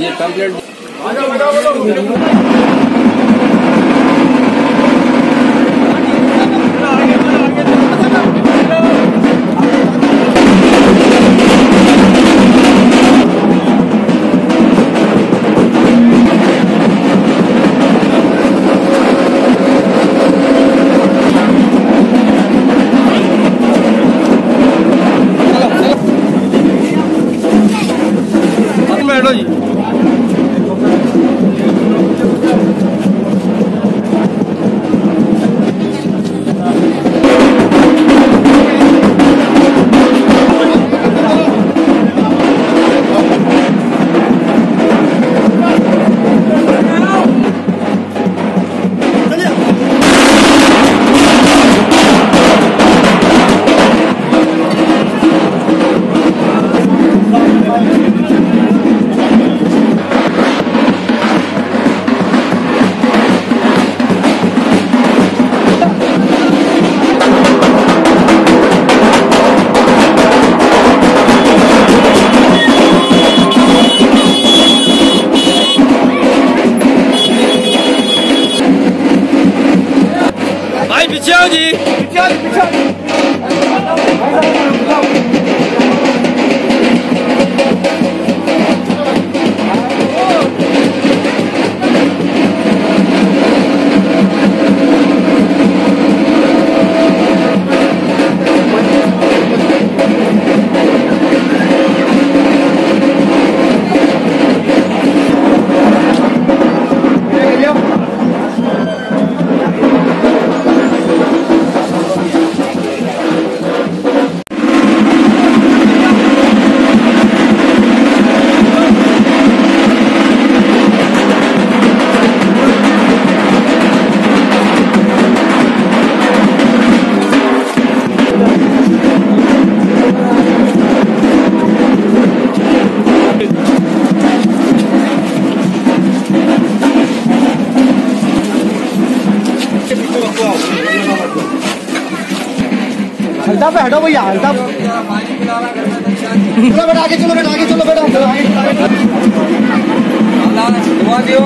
ये कंप्लेंट 叫你不叫你不叫你。हल्दा पे हटो भैया, हल्दा। चलो बेटा, आगे चलो बेटा, आगे चलो बेटा। चलो दियो